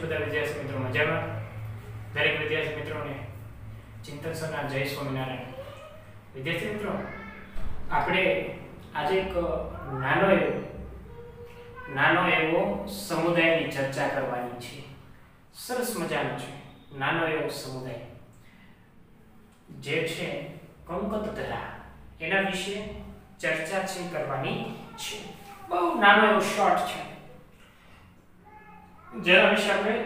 બધા વિદ્યાર્થી મિત્રો? મજામાં? દરેક વિદ્યાર્થી મિત્રોને ચિંતન સરના જય સ્વામિનારાયણ. વિદ્યાર્થી મિત્રો, આપણે આજે એક નાનો એવો નાનો એવો સમુદાયની ચર્ચા કરવાની છે. સરસ મજાનો છે. નાનો એવો સમુદાય. જે છે કંકતધરા એના વિશે ચર્ચા છે કરવાની છે. બહુ નાનો એવો શોર્ટ છે. જેના વિશે આપણે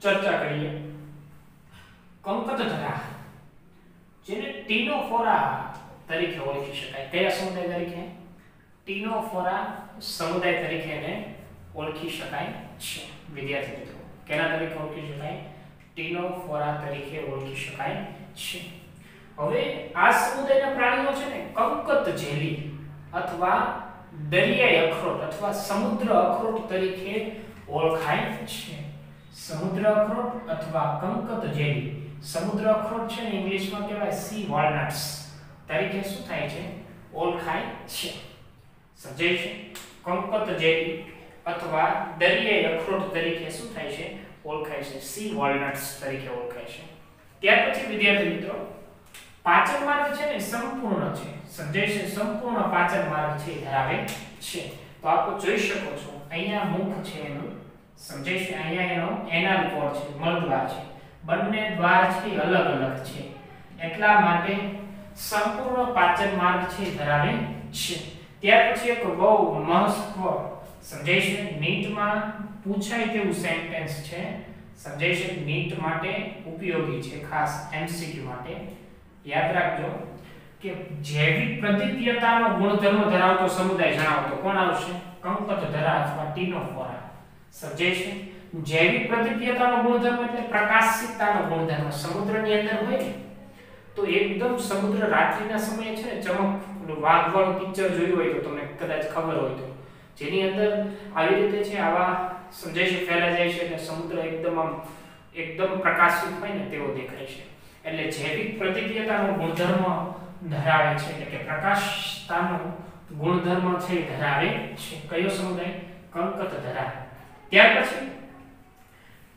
ચર્ચા કરીએ. કંકતધરા જેને ટીનોફોરા તરીકે ઓળખી શકાય. કયા સમુદાય તરીકે? ટીનોફોરા સમુદાય તરીકે એને ઓળખી શકાય છે, વિદ્યાર્થી મિત્રો. કેના તરીકે ઓળખી શકાય? ટીનોફોરા તરીકે ઓળખી શકાય છે. હવે આ સમુદાયના પ્રાણીઓ છે ને કંકત જેલી અથવા દરિયાઈ અખરોટ અથવા સમુદ્ર અખરોટ તરીકે ઓળખાય છે. સમુદ્ર અખરોટ અથવા કંકત જેલી. સમુદ્ર અખરોટ છે ને ઇંગ્લિશમાં કહેવાય સી વોલનટ્સ તરીકે શું થાય છે? ઓળખાય છે. સમજાય છે? કંકત જેલી અથવા દરિયાઈ અખરોટ તરીકે શું થાય છે? ઓળખાય છે. સી વોલનટ્સ તરીકે ઓળખાય છે. ત્યાર પછી વિદ્યાર્થી મિત્રો, પાચન માર્ગ છે ને સંપૂર્ણ છે. સમજાય છે? સંપૂર્ણ પાચન માર્ગ છે ધરાવે છે. તો આપ જોઈ શકો છો, અહીંયા મુખ છે એનું સમજાય છે? અહીંયા એનો એનાલ કોડ છે, મળદ્વાર છે. બંને દ્વાર છે, અલગ અલગ છે. એટલા માટે સંપૂર્ણ પાચન માર્ગ છે ધરાવે છે. ત્યાર પછી એક બહુ મહત્વ, સમજાય છે? નીટમાં પૂછાય તેવું સેન્ટેન્સ છે. સમજાય છે? નીટ માટે ઉપયોગી છે, ખાસ એમસીક્યુ માટે. યાદ રાખજો કે જૈવિક પ્રતિક્રિયાતાનો ગુણધર્મ ધરાવતો સમુદાય જણાવતો કોણ આવશે? કંકતધરા અથવા ટીનોફોરા સમજાય છે? જૈવિક પ્રતિક્રિયતાનો ગુણધર્મ એટલે પ્રકાશિતતાનો ગુણધર્મ. સમુદ્રની અંદર હોય ને, તો એકદમ સમુદ્ર રાત્રિના સમયે છે ને, ચમક વાઘવાળું પિક્ચર જોયું હોય તો તમને કદાચ ખબર હોય તો. જેની અંદર આવી રીતે છે, આવા સમજાય છે, ફેલાઈ જાય છે અને સમુદ્ર એકદમ આમ, એકદમ પ્રકાશિત હોય ને તેવો દેખાય છે. એટલે જૈવિક પ્રતિક્રિયતાનો ગુણધર્મ ધરાવે છે, એટલે કે પ્રકાશતાનો ગુણધર્મ છે ધરાવે છે. કયો સમુદાય? કંકત ધરાવે. ત્યાર પછી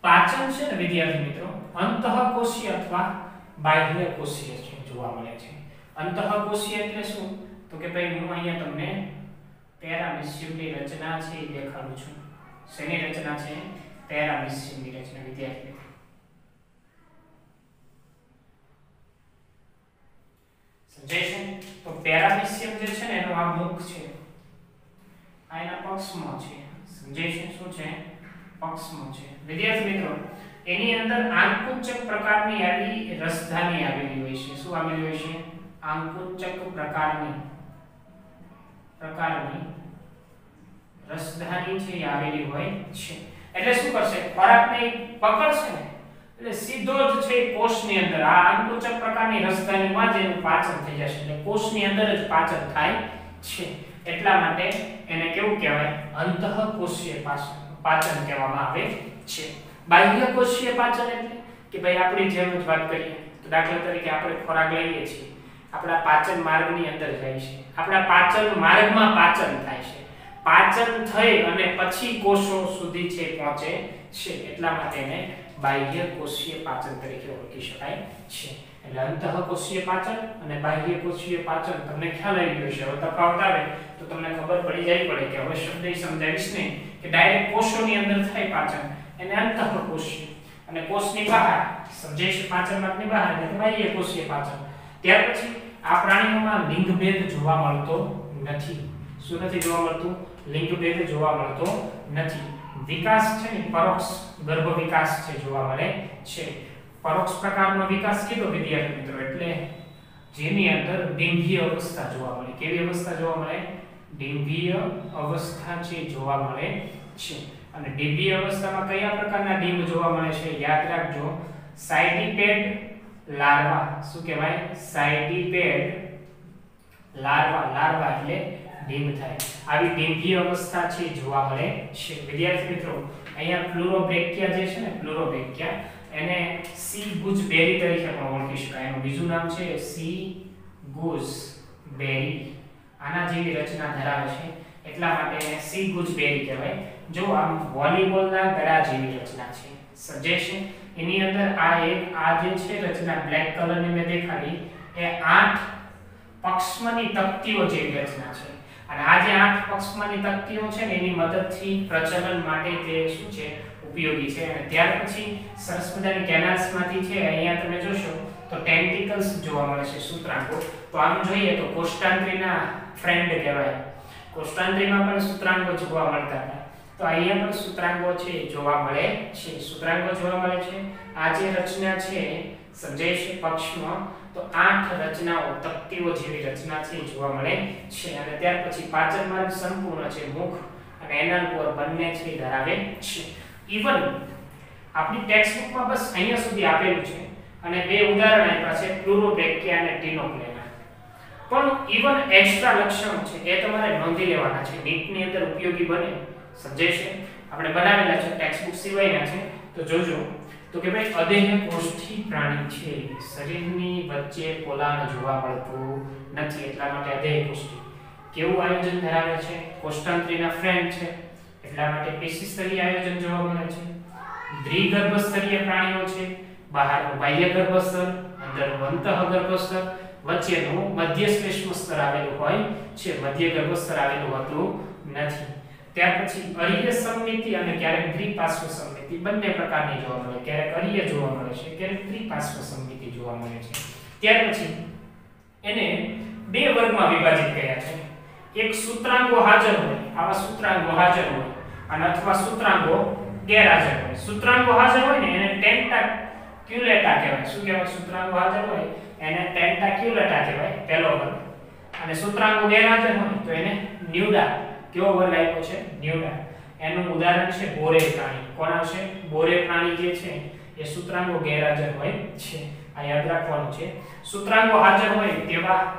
પાચન છે ને વિદ્યાર્થી મિત્રો અંતઃકોષીય અથવા બાહ્યકોષીય છે, જોવા મળે છે. અંતઃકોષીય એટલે શું? તો કે ભાઈ હું અહીંયા તમને પેરામિસિયમની રચના છે એ દેખાડું છું. શેની રચના છે? પેરામિસિયમની રચના, વિદ્યાર્થી મિત્રો. સમજાય છે? તો પેરામિસિયમ જે છે ને એનો આ મુખ છે, આ એના પક્ષમાં છે. સમજાય છે? શું છે? પક્ષમાં છે. વિદ્યાર્થી મિત્રો, એની અંદર આંકુચક પ્રકારની યાદી રસધાની આવેલી હોય છે. શું આવેલી હોય છે? આંકુચક પ્રકારની પ્રકારની રસધાની છે આવેલી હોય છે. એટલે શું કરશે? ખોરાકને પકડશે ને? એટલે સીધો જ છે કોષની અંદર. આ આંકુચક પ્રકારની રસધાનીમાં જ એનું પાચન થઈ જશે. એટલે કોષની અંદર જ પાચન થાય છે. એટલા માટે એને કેવું કહેવાય? અંતઃકોષીય પાચન. પાચન કહેવામાં આવે છે. બાહ્યકોષીય પાચન એટલે કે ભાઈ આપણી જેમ જ વાત કરીએ, તો દાખલા તરીકે આપણે ખોરાક લઈએ છીએ. આપણા પાચન માર્ગની અંદર જાય છે. આપણા પાચન માર્ગમાં પાચન થાય છે. પાચન થઈ અને પછી કોષો સુધી છે પહોંચે છે. એટલા માટે એને બાહ્યકોષીય પાચન તરીકે ઓળખી શકાય છે. એટલે અંતઃકોષીય પાચન અને બાહ્યકોષીય પાચન તમને ખ્યાલ આવી ગયો છે. હવે તફાવત તો તમને ખબર પડી જાય પડે કે હવે શબ્દ સમજાવીશ નહીં કે ડાયરેક્ટ કોષોની અંદર થાય પાચન એને અંતઃકોષીય અને કોષની બહાર સમજાય છે બહાર એટલે બાહ્યકોષીય પાચન. ત્યાર પછી આ પ્રાણીઓમાં લિંગભેદ જોવા મળતો નથી. શું નથી જોવા મળતું? લિંગભેદ જોવા મળતો નથી. વિકાસ છે ને પરોક્ષ ગર્ભ વિકાસ છે જોવા મળે છે. પરોક્ષ પ્રકારનો વિકાસ કીધો વિદ્યાર્થી મિત્રો, એટલે જેની અંદર ડિંભીય અવસ્થા જોવા મળે. કેવી અવસ્થા જોવા મળે? ડિંભીય અવસ્થા છે જોવા મળે છે. અને ડિંભીય અવસ્થામાં કયા પ્રકારના ડિંભ જોવા મળે છે? યાદ રાખજો સાઇડિપેડ લાર્વા. શું કહેવાય? સાઇડિપેડ લાર્વા. લાર્વા એટલે ડિંભ થાય. આવી ડિંભીય અવસ્થા છે જોવા મળે છે. વિદ્યાર્થી મિત્રો, અહીંયા ફ્લોરોબ્રેકિયા જે છે ને ફ્લોરોબ્રેકિયા એને સી ગુજ બેરી તરીકે પણ ઓળખી શકાય. એનું બીજું નામ છે સી ગુજ બેરી. આના જેવી રચના ધરાવે છે. એટલા માટે એને સી ગુજબેરી કહેવાય. જો આમ વોલીબોલના ગળા જેવી રચના છે. સમજે છે એની અંદર આ એક, આ જે છે રચના બ્લેક કલરની મેં દેખાડી, એ આઠ પક્ષમની તકતીઓ જેવી રચના છે. અને આ જે આઠ પક્ષમની તકતીઓ છે ને, એની મદદથી પ્રચલન માટે તે શું છે? ઉપયોગી છે. અને ત્યાર પછી સરસ મજાની કેનાલ્સમાંથી છે, અહીંયા તમે જોશો તો ટેન્ટિકલ્સ જોવા મળે છે સૂત્રાંગો તો આમ જોઈએ તો કોષ્ટાંત્રીના ફ્રેન્ડ કહેવાય. કોષ્ટાંત્રીમાં પણ સૂત્રાંગો જોવા મળતા હતા. તો અહીંયા પણ સૂત્રાંગો છે, જોવા મળે છે. સૂત્રાંગો જોવા મળે છે. આ જે રચના છે છે પક્ષમાં, તો આઠ રચનાઓ, તકતીઓ જેવી રચના છે જોવા મળે છે. અને ત્યાર પછી પાચન માર્ગ સંપૂર્ણ છે, મુખ અને એના કોર બંને છે ધરાવે છે. ઇવન આપણી ટેક્સ્ટ બુકમાં બસ અહીંયા સુધી આપેલું છે અને બે ઉદાહરણ આપ્યા છે પ્લુરોબ્રેકિયા અને ટીનોપ્લેના પણ ઇવન એક્સ્ટ્રા લક્ષણો છે, એ તમારે નોંધી લેવાના છે. નીટની અંદર ઉપયોગી બને સમજે છે? આપણે બનાવેલા છે ટેક્સ્ટ બુક સિવાયના છે. તો જોજો, તો કે ભાઈ અદેહ કોષ્ઠી પ્રાણી છે, શરીરની વચ્ચે પોલાણ જોવા મળતું નથી, એટલા માટે અદેહ કોષ્ઠી. કેવું આયોજન ધરાવે છે? કોષ્ટાંત્રીના ફ્રેન્ડ છે. એટલા માટે પેશી સ્તરીય આયોજન જોવા મળે છે. દ્વિગર્ભ સ્તરીય પ્રાણીઓ છે. બહારનું બાહ્ય ગર્ભસ્તર, અંદરનું અંતઃ ગર્ભસ્તર વચ્ચેનું મધ્ય શ્લેષ્મ સ્તર આવેલું હોય છે. મધ્ય ગર્ભસ્તર આવેલું હોતું નથી. ત્યાર પછી અરીય સંમિતિ અને ક્યારેક દ્વિપાર્શ્વ સંમિતિ બંને પ્રકારની જોવા મળે. ક્યારેક અરીય જોવા મળે છે, ક્યારેક દ્વિપાર્શ્વ સંમિતિ જોવા મળે છે. ત્યાર પછી એને બે વર્ગમાં વિભાજિત કર્યા છે. એક સૂત્રાંગો હાજર હોય, આવા સૂત્રાંગો હાજર હોય અને અથવા સૂત્રાંગો ગેરહાજર હોય. સૂત્રાંગો હાજર હોય ને, એને ટેન્ટાક્યુલેટા કહેવાય. શું કહેવાય? સૂત્રાંગો હાજર હોય, એને ટેન્ટાક્યુલેટા કહેવાય, પહેલો વર્ગ. અને સૂત્રાંગો ગેરહાજર હોય, તો એને ન્યુડા કેવો વર્ગ આપ્યો છે? ન્યુડા. એનું ઉદાહરણ છે, બોરે પ્રાણી. કોણ આવશે? બોરે પ્રાણી જે છે, એ સૂત્રાંગો ગેરહાજર હોય છે. આ યાદ રાખવાનું છે. સૂત્રાંગો હાજર હોય તેવા,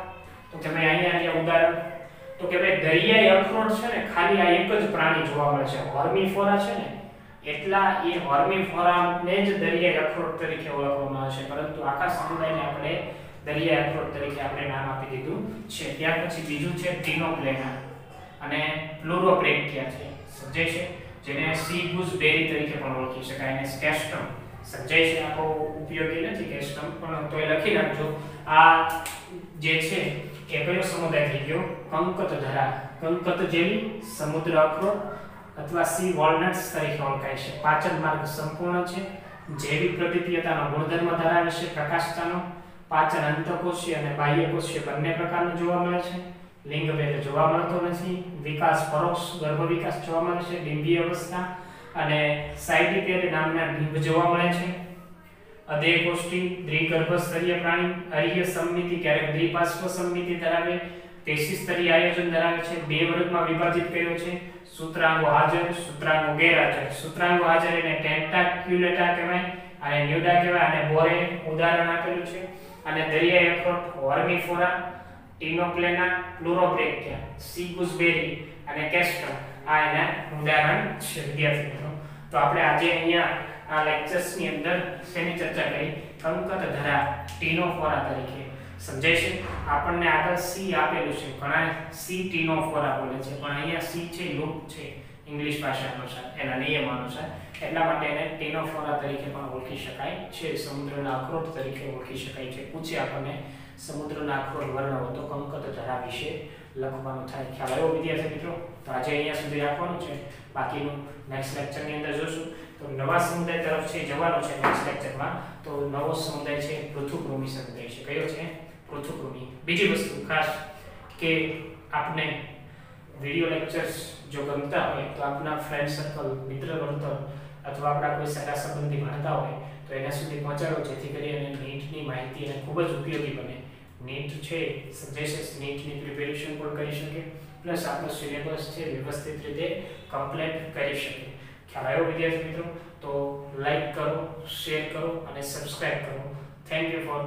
તો તમે અહીંયા અહીંયા ઉદાહરણ તો કે ભાઈ દરિયાઈ અખરોટ છે ને, ખાલી આ એક જ પ્રાણી જોવા મળે છે. હોર્મીફોરા છે ને, એટલા એ હોર્મીફોરાને જ દરિયાઈ અખરોટ તરીકે ઓળખવામાં આવે છે. પરંતુ આખા સમુદાયને આપણે દરિયાઈ અખરોટ તરીકે આપણે નામ આપી દીધું છે. ત્યાર પછી બીજું છે ટીનોપ્લેના. અને પ્લુરોબ્રેકિયા છે? સમજાય છે. જેને સી બેરી તરીકે પણ ઓળખી શકાય. અને સ્કેસ્ટમ. સમજાય છે, આખો ઉપયોગી નથી કેસ્ટમ પણ તોય લખી નાખજો. આ જે છે એ કયો સમુદાય થઈ ગયો. કંકતધરા કંકત જેવી સમુદ્ર અખરોટ અથવા સી વોલનટ્સ તરીકે ઓળખાય છે. પાચન માર્ગ સંપૂર્ણ છે. જૈવિક પ્રતિક્રિયાનો ગુણધર્મ ધરાવે છે. પ્રકાશતાનો પાચન અંતકોષીય અને બાહ્યકોષીય બંને પ્રકારનો જોવા મળે છે. લિંગ ભેદ જોવા મળતો નથી. વિકાસ પરોક્ષ ગર્ભ વિકાસ જોવા મળે છે. ડિંબી અવસ્થા અને સાઇટિકેર નામના ડિંબ જોવા મળે છે. અધેય દ્વિગર્ભસ્તરીય દ્વિગર્ભ પ્રાણી, અરીય સંમિતિ ક્યારેક દ્વિપાર્શ્વ સંમિતિ ધરાવે, પેશી સ્તરીય આયોજન ધરાવે છે, બે વર્ગમાં વિભાજિત કર્યો છે, સૂત્રાંગો હાજર, સૂત્રાંગો ગેરહાજર. સૂત્રાંગો હાજર એને ટેન્ટાક્યુલેટા કહેવાય અને ન્યુડા કહેવાય અને બોરે ઉદાહરણ આપેલું છે. અને દરિયાઈ અખરોટ હોર્મીફોરા ટીનોપ્લેના પ્લુરોબ્રેકિયા સી ગુસબેરી અને કેસ્ટર. આ એના ઉદાહરણ છે, વિદ્યાર્થી મિત્રો. તો આપણે આજે અહીંયા આ લેક્ચર્સની અંદર શેની ચર્ચા કરી? કંકત ધરા ટીનોફોરા તરીકે. સમજાય છે? આપણને આગળ સી આપેલું છે. ઘણા સી ટીનોફોરા બોલે છે. પણ અહીંયા સી છે, લૂપ છે. ઇંગ્લિશ ભાષા અનુસાર એના નિયમ અનુસાર એટલા માટે એને ટીનોફોરા તરીકે પણ ઓળખી શકાય છે. સમુદ્રના અખરોટ તરીકે ઓળખી શકાય છે. પૂછે આપણને સમુદ્રના અખરોટ વર્ણવો તો કંકત ધરા વિશે લખવાનું થાય ખ્યાલ આવ્યો વિદ્યાર્થી મિત્રો? તો આજે અહીંયા સુધી રાખવાનું છે. બાકીનું નેક્સ્ટ લેક્ચરની અંદર જોશું. તો નવા સમુદાય તરફ છે, જવાનું છે નેક્સ્ટ લેક્ચરમાં તો નવો સમુદાય છે પૃથુભૂમિ સમુદાય છે. કયો છે? પૃથુભૂમિ બીજી વસ્તુ ખાસ કે આપને વિડિયો લેક્ચર્સ જો ગમતા હોય, તો આપના ફ્રેન્ડ સર્કલ મિત્ર વર્તન અથવા આપણા કોઈ સગા સંબંધી ભણતા હોય, તો એના સુધી પહોંચાડો. જેથી કરીને નીટની માહિતી એને ખૂબ જ ઉપયોગી બને. નીટ છે સજેશન્સ નીટની પ્રિપેરેશન પણ કરી શકે પ્લસ આપણો સિલેબસ છે, વ્યવસ્થિત રીતે કમ્પ્લીટ કરી શકે. ખ્યાલ આવ્યો વિદ્યાર્થી મિત્રો? તો લાઈક કરો શેર કરો અને સબસ્ક્રાઇબ કરો. Thank you for